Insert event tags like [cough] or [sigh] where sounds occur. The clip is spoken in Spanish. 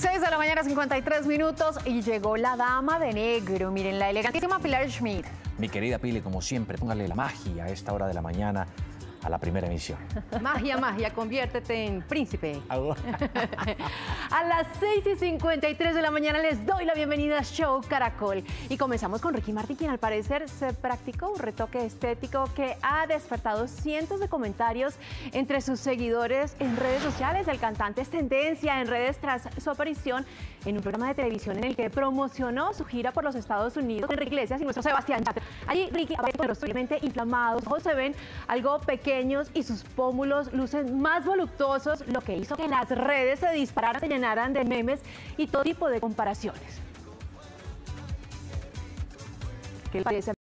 de la mañana, 53 minutos, y llegó la dama de negro. Miren, la elegantísima Pilar Schmidt. Mi querida Pili, como siempre, póngale la magia a esta hora de la mañana a la primera emisión. [laughs] Magia, magia, conviértete en príncipe. [laughs] a las 6 y 53 de la mañana les doy la bienvenida a Show Caracol. Y comenzamos con Ricky Martin, quien al parecer se practicó un retoque estético que ha despertado cientos de comentarios entre sus seguidores en redes sociales. El cantante es tendencia en redes tras su aparición en un programa de televisión en el que promocionó su gira por los Estados Unidos, Enrique Iglesias y nuestro Sebastián Yatra. Allí Ricky aparece con rostro inflamados, ojos se ven algo pequeño y sus pómulos lucen más voluptuosos, lo que hizo que las redes se dispararan, se llenaran de memes y todo tipo de comparaciones. ¿Qué le parece?